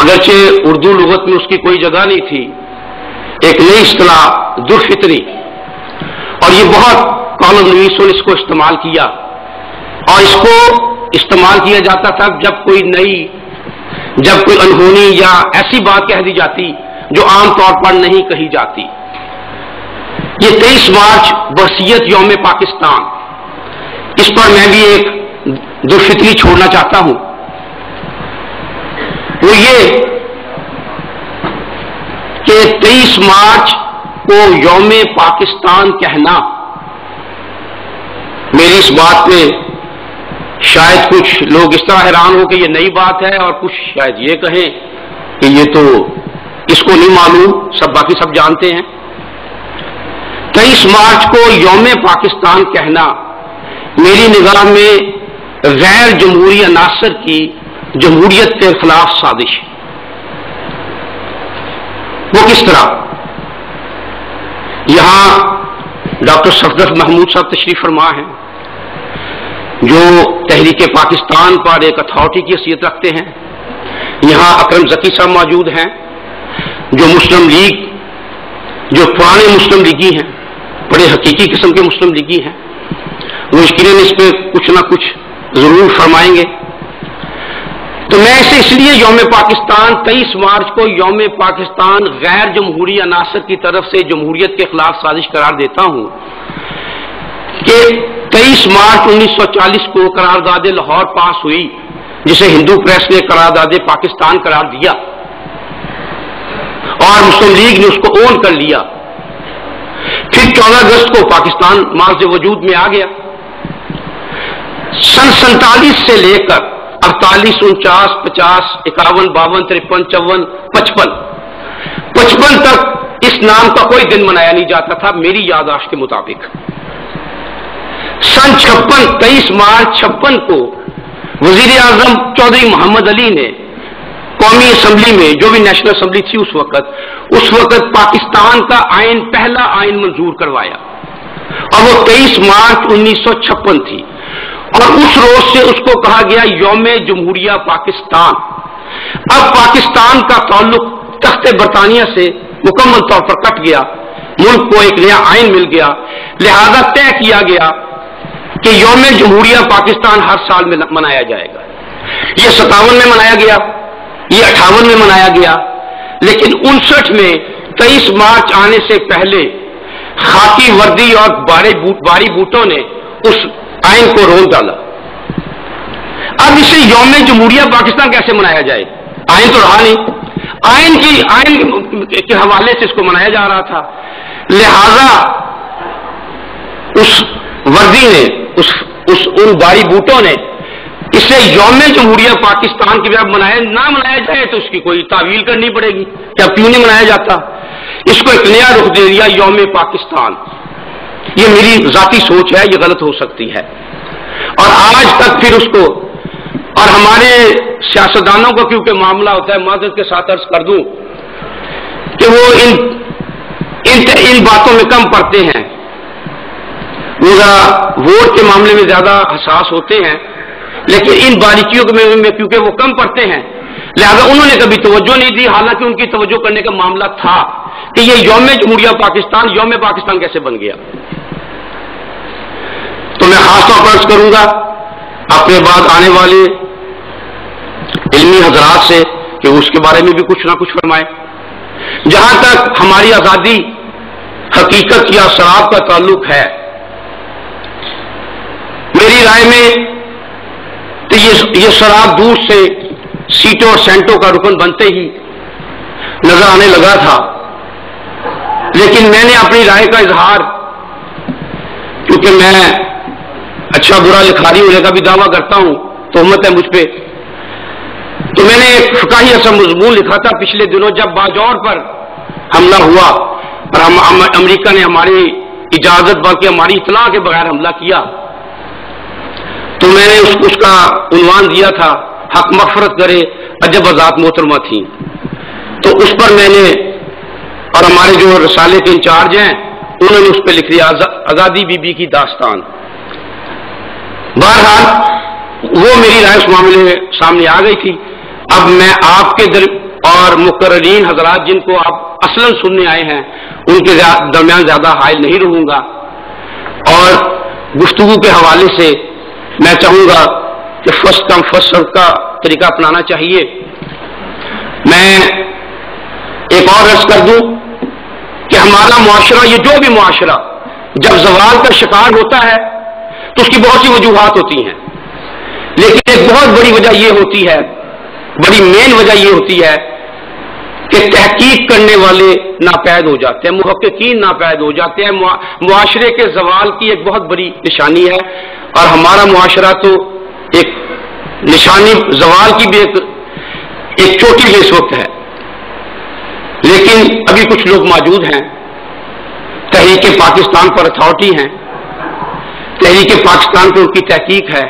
अगरचे उर्दू लुगत में उसकी कोई जगह नहीं थी। एक नई असलाह दुर्फितरी। और ये बहुत कॉलम नवीसों ने इसको इस्तेमाल किया। और इसको इस्तेमाल किया जाता था जब कोई नई, जब कोई अनहोनी या ऐसी बात कह दी जाती जो आमतौर पर नहीं कही जाती। ये तेईस मार्च वसीयत योम पाकिस्तान। इस पर मैं भी एक दुर्फितरी छोड़ना चाहता हूँ। वो ये कि 23 मार्च को योम पाकिस्तान कहना मेरी इस बात पे शायद कुछ लोग इस तरह हैरान हो कि ये नई बात है और कुछ शायद ये कहें कि ये तो इसको नहीं मालूम, सब बाकी सब जानते हैं। तेईस मार्च को योम पाकिस्तान कहना मेरी निगाह में गैर जमहूरी अनासर की जमहूरियत के खिलाफ साजिश। वो किस तरह? यहाँ डॉक्टर सफदर महमूद साहब तशरीफ़ फरमा है, जो तहरीक पाकिस्तान पर एक अथॉरिटी की हैसियत रखते हैं। यहाँ अकरम जकी साहब मौजूद हैं, जो मुस्लिम लीग, जो पुराने मुस्लिम लीगी हैं, बड़े हकीकी किस्म के मुस्लिम लीगी हैं। वो यकीन इस पर कुछ ना कुछ ज़रूर फरमाएँगे। तो मैं इसे इसलिए योम पाकिस्तान तेईस मार्च को योम पाकिस्तान गैर जमहूरी अनासर की तरफ़ से जमहूरियत के खिलाफ साजिश करार देता हूँ कि 23 मार्च 1940 को करारदाद लाहौर पास हुई, जिसे हिंदू प्रेस ने करारदाद पाकिस्तान करार दिया। और मुस्लिम लीग ने उसको ओन कर लिया। फिर 14 अगस्त को पाकिस्तान मार्ज वजूद में आ गया। सन सैतालीस से लेकर अड़तालीस, उनचास, पचास, इक्यावन, बावन, तिरपन, चौवन, पचपन। पचपन तक इस नाम का कोई दिन मनाया नहीं जाता था, मेरी यादाश्त के मुताबिक। सन छप्पन, तेईस मार्च छप्पन को वज़ीर आज़म चौधरी मोहम्मद अली ने कौमी असम्बली में, जो भी नेशनल असम्बली थी उस वक्त उस वक्त पाकिस्तान का आयन, पहला आयन मंजूर करवाया। और वो 23 मार्च 1956 थी। और उस रोज से उसको कहा गया योम जमहूरिया पाकिस्तान। अब पाकिस्तान का ताल्लुक तख्त बरतानिया से मुकम्मल तौर पर कट गया। मुल्क को एक नया आयन मिल गया। लिहाजा तय किया गया कि योम जमहूरिया पाकिस्तान हर साल में मनाया जाएगा। यह सतावन में मनाया गया ये अठावन में मनाया गया। लेकिन उनसठ में तेईस मार्च आने से पहले खाकी वर्दी और बारी बूटों ने उस आइन को रोक डाला। अब इसे योम जमहूरिया पाकिस्तान कैसे मनाया जाए? आइन तो रहा नहीं। आइन की आइन के हवाले से इसको मनाया जा रहा था। लिहाजा उस वर्दी ने, उस उस उन बारी बूटों ने इसे योम जमहूरिया पाकिस्तान की जब मनाया, ना मनाया जाए तो उसकी कोई तावील करनी पड़ेगी। क्या क्यों नहीं मनाया जाता? इसको एक नया रुख दे दिया योम पाकिस्तान। ये मेरी जाती सोच है ये गलत हो सकती है। और आज तक फिर उसको और हमारे सियासतदानों को क्योंकि मामला होता है माजरत के साथ अर्ज़ कर दूँ कि वो इन इन इन बातों में कम पड़ते हैं। वो वोट के मामले में ज़्यादा हसास होते हैं लेकिन इन बारीकियों में, में क्योंकि वो कम पड़ते हैं। लिहाजा उन्होंने कभी तवज्जो नहीं दी हालाँकि उनकी तवज्जो करने का मामला था कि ये यौम जमहूरिया पाकिस्तान यौम पाकिस्तान कैसे बन गया। मैं खासतौर पर अर्ज़ करूँगा, अपने बाद आने वाले इलमी हजरात से कि उसके बारे में भी कुछ ना कुछ फरमाए। जहाँ तक हमारी आज़ादी हकीकत या शराब का ताल्लुक है, मेरी राय में तो ये ये शराब दूर से सीटों और सेंटों का रुकन बनते ही नज़र आने लगा था। लेकिन मैंने अपनी राय का इजहार, क्योंकि मैं अच्छा बुरा लिखारी होने का भी दावा करता हूँ तोहमत है मुझ पर तो मैंने एक फकाही ऐसा मजमून लिखा था पिछले दिनों जब बाजौर पर हमला हुआ और हम, हम अमेरिका ने हमारी इजाज़त बल्कि हमारी इतला के बगैर हमला किया तो मैंने उस, उसका उन्वान दिया था हक मफरत करे अजब आज़ाद मोहतरमा थी। तो उस पर मैंने और हमारे जो रसाले के इंचार्ज हैं उन्होंने उस पर लिख दिया आज़ादी बीबी की दास्तान। बहरहाल, वो मेरी राय उस मामले में सामने आ गई थी। अब मैं आपके दर और मुकर्रीन हजरात जिनको आप असलन सुनने आए हैं, उनके दरमियान ज़्यादा हायल नहीं रहूँगा। और गुफ्तगु के हवाले से मैं चाहूँगा कि फ़र्स्ट कम फ़र्स्ट सर्व का तरीका अपनाना चाहिए। मैं एक और अर्ज़ कर दूँ कि हमारा मुआशरा, ये जो भी मुआशरा, जब जवाल का शिकार होता है तो उसकी बहुत सी वजूहत होती हैं। लेकिन एक बहुत बड़ी वजह यह होती है, बड़ी मेन वजह यह होती है कि तहकीक करने वाले नापैद हो जाते हैं मुहक्कीन नापैद हो जाते हैं। मुआशरे के जवाल की एक बहुत बड़ी निशानी है और हमारा मुआशरा तो एक निशानी जवाल की भी एक एक चोटी इस वक्त है। लेकिन अभी कुछ लोग मौजूद हैं, तहरीक पाकिस्तान पर अथॉरिटी हैं। तहरीक पाकिस्तान पर उनकी तहकीक है।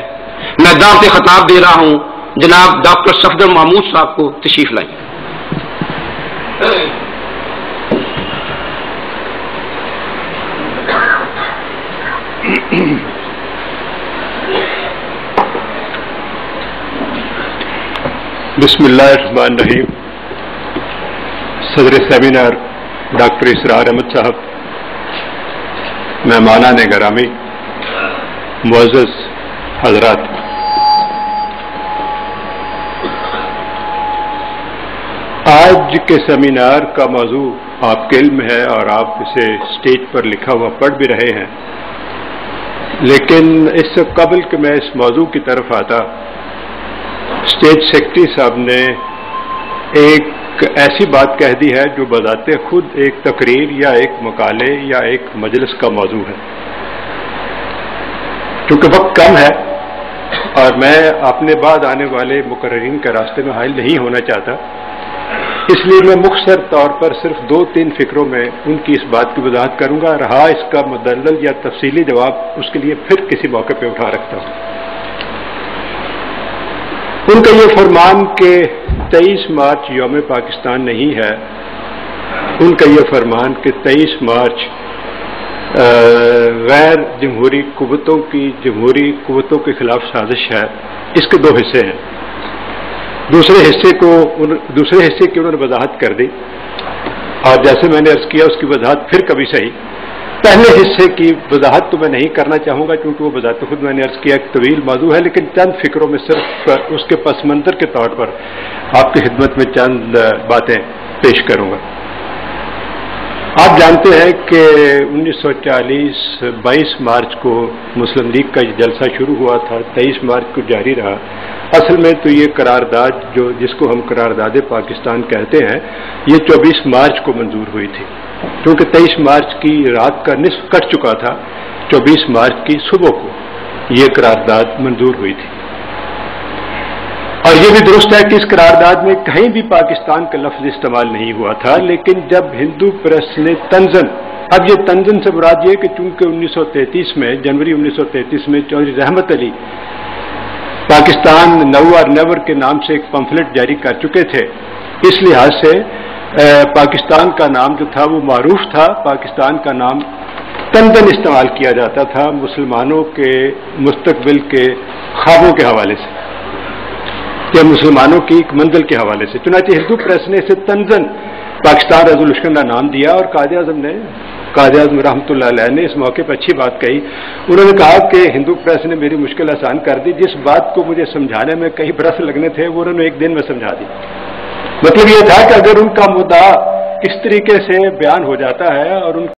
मैं दाव से खताब दे रहा हूँ। जनाब डॉक्टर सफदर महमूद साहब को तशीफ लाई रहीम सदर सेमिनार डॉक्टर इसरार अहमद साहब। मेहमाना ने गरामी मुआज़ हजरात आज के सेमिनार का मौजू आपके इल्म है और आप इसे स्टेज पर लिखा हुआ पढ़ भी रहे हैं। लेकिन इससे कबल कि मैं इस मौजू की तरफ़ आता। स्टेट सेक्रेटरी साहब ने एक ऐसी बात कह दी है जो बताते खुद एक तकरीर या एक मकाले या एक मजलिस का मौजू है। क्योंकि वक्त कम है और मैं अपने बाद आने वाले मुकर्रीन के रास्ते में हायल नहीं होना चाहता। इसलिए मैं मुख्तर तौर पर सिर्फ़ दो तीन फिक्रों में उनकी इस बात की वजाहत करूँगा, रहा इसका मुदल या तफसीली जवाब उसके लिए फिर किसी मौके पर उठा रखता हूँ। उनका ये फरमान के 23 मार्च योम पाकिस्तान नहीं है। उनका ये फरमान कि 23 मार्च गैर जमहूरी कुतों की जमहूरी कुतों के खिलाफ साजिश है। इसके दो हिस्से हैं। दूसरे हिस्से को उन, दूसरे हिस्से की उन्होंने वजाहत कर दी। और जैसे मैंने अर्ज़ किया उसकी वजाहत फिर कभी सही। पहले हिस्से की वजाहत तो मैं नहीं करना चाहूँगा क्योंकि वो वजाहत खुद मैंने अर्ज़ किया एक तवील मौजू है लेकिन चंद फिक्रों में सिर्फ़ उसके पस मंजर के तौर पर आपकी खिदमत में चंद बातें पेश करूँगा। आप जानते हैं कि 1940 22 मार्च को मुस्लिम लीग का जलसा शुरू हुआ था 23 मार्च को जारी रहा। असल में तो ये करारदाद जो, जिसको हम करारदाद पाकिस्तान कहते हैं, ये 24 मार्च को मंजूर हुई थी। क्योंकि 23 मार्च की रात का निष्फ कट चुका था 24 मार्च की सुबह को ये करारदाद मंजूर हुई थी। भी दुरुस्त है कि इस करारदाद में कहीं भी पाकिस्तान का लफ्ज इस्तेमाल नहीं हुआ था, लेकिन जब हिंदू प्रेस ने तंजन, अब ये तंजन से मुराद ये कि चूँकि 1933 में, जनवरी 1933 में चौधरी रहमत अली पाकिस्तान नव और नेवर के नाम से एक पंफलेट जारी कर चुके थे। इस लिहाज से पाकिस्तान का नाम जो था वो मारूफ था। पाकिस्तान का नाम तंदन इस्तेमाल किया जाता था मुसलमानों के मुस्तबिल के ख्वाबों के हवाले से। या मुसलमानों की एक मंजिल के हवाले से। चुनाचे हिंदू प्रेस ने इसे तंजन, पाकिस्तान रेजोल्यूशन का नाम दिया और काज आज़म ने काज आज़म रहमत ने इस मौके पर अच्छी बात कही। उन्होंने कहा कि हिंदू प्रेस ने मेरी मुश्किल आसान कर दी। जिस बात को मुझे समझाने में कई बरस लगने थे, वो उन्होंने एक दिन में समझा दी। मतलब ये था कि अगर उनका मुद्दा किस तरीके से बयान हो जाता है और उन